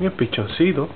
Y el pichoncito.